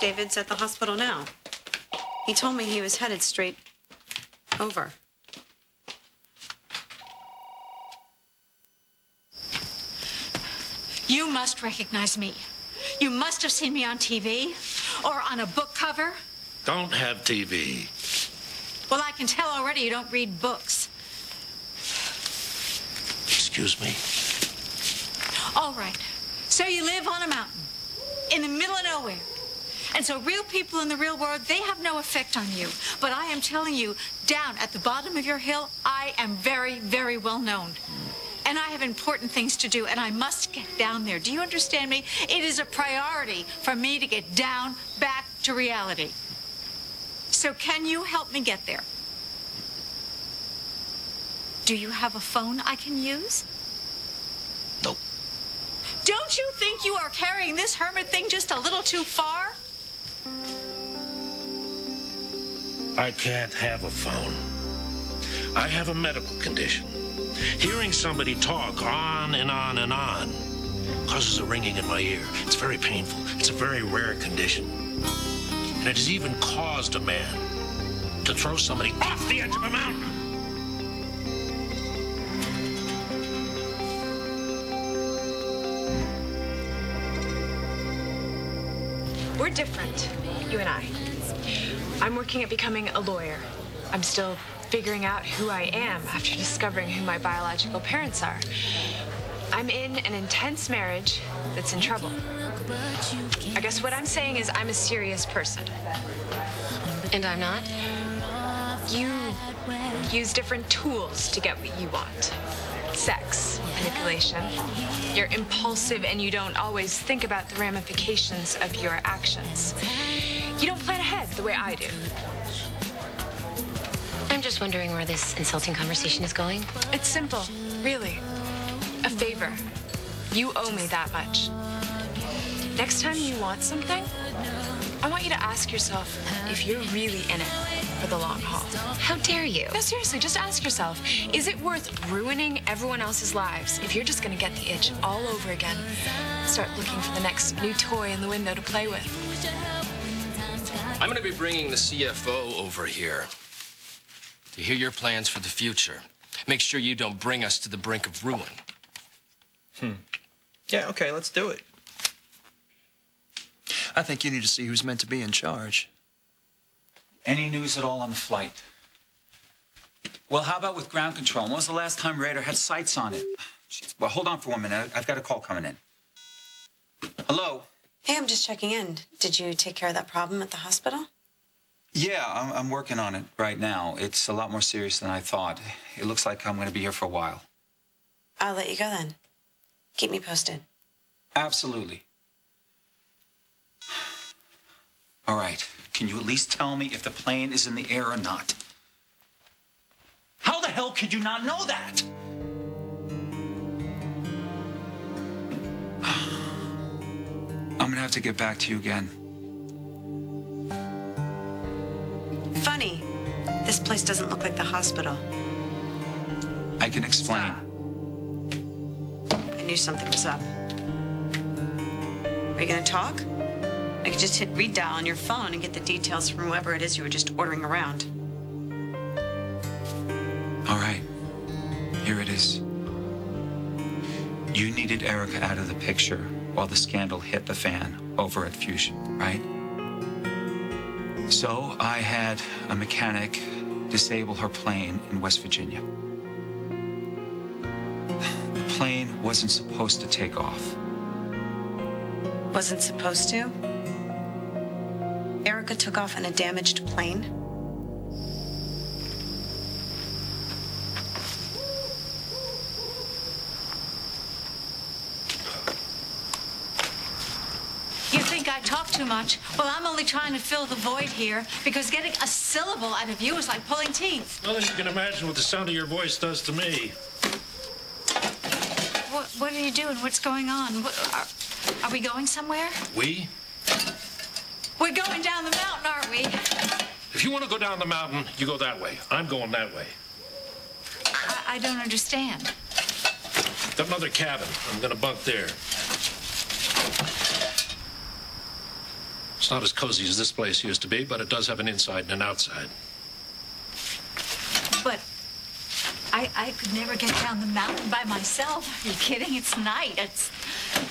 David's at the hospital now. He told me he was headed straight over. You must recognize me. You must have seen me on TV or on a book cover. Don't have TV. Well, I can tell already you don't read books. Excuse me. All right. So you live on a mountain in the middle of nowhere. And so real people in the real world, they have no effect on you. But I am telling you, down at the bottom of your hill, I am very, very well known. And I have important things to do, and I must get down there. Do you understand me? It is a priority for me to get down back to reality. So can you help me get there? Do you have a phone I can use? Nope. Don't you think you are carrying this hermit thing just a little too far? I can't have a phone. I have a medical condition. Hearing somebody talk on and on and on causes a ringing in my ear. It's very painful. It's a very rare condition. And it has even caused a man to throw somebody off the edge of a mountain. We're different, you and I. I'm working at becoming a lawyer. I'm still figuring out who I am after discovering who my biological parents are. I'm in an intense marriage that's in trouble. I guess what I'm saying is I'm a serious person. And I'm not? You use different tools to get what you want sex, manipulation. You're impulsive and you don't always think about the ramifications of your actions. You don't plan ahead the way I do. I'm just wondering where this insulting conversation is going. It's simple, really. A favor. You owe me that much. Next time you want something, I want you to ask yourself if you're really in it for the long haul. How dare you? No, seriously, just ask yourself is it worth ruining everyone else's lives if you're just gonna get the itch all over again? Start looking for the next new toy in the window to play with. I'm going to be bringing the CFO over here to hear your plans for the future. Make sure you don't bring us to the brink of ruin. Hmm. Yeah, okay, let's do it. I think you need to see who's meant to be in charge. Any news at all on the flight? Well, how about with ground control? When was the last time Radar had sights on it? Jeez. Well, hold on for one minute. I've got a call coming in. Hello? Hey, I'm just checking in. Did you take care of that problem at the hospital? Yeah, I'm, I'm working on it right now. It's a lot more serious than I thought. It looks like I'm going to be here for a while. I'll let you go then. Keep me posted. Absolutely. All right. Can you at least tell me if the plane is in the air or not? How the hell could you not know that? I'm gonna have to get back to you again. Funny. This place doesn't look like the hospital. I can explain. I knew something was up. Are you gonna talk? I could just hit read dial on your phone and get the details from whoever it is you were just ordering around. All right. Here it is. You needed Erica out of the picture while the scandal hit the fan over at Fusion, right? So I had a mechanic disable her plane in West Virginia. The plane wasn't supposed to take off. Wasn't supposed to? Erica took off in a damaged plane? You think I talk too much? Well, I'm only trying to fill the void here because getting a syllable out of you is like pulling teeth. Well, then you can imagine what the sound of your voice does to me. What, what are you doing? What's going on? What, are, are we going somewhere? We? We're going down the mountain, aren't we? If you want to go down the mountain, you go that way. I'm going that way. I, I don't understand. Got another cabin. I'm going to bunk there. It's not as cozy as this place used to be, but it does have an inside and an outside. But I, I could never get down the mountain by myself. Are you kidding? It's night. It's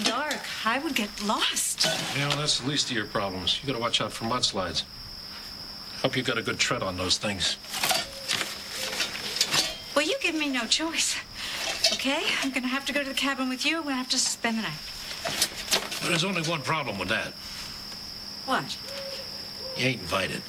dark. I would get lost. You know, that's the least of your problems. You gotta watch out for mudslides. Hope you got a good tread on those things. Well, you give me no choice. Okay? I'm gonna have to go to the cabin with you. We're gonna have to spend the night. But there's only one problem with that. What? You ain't invited.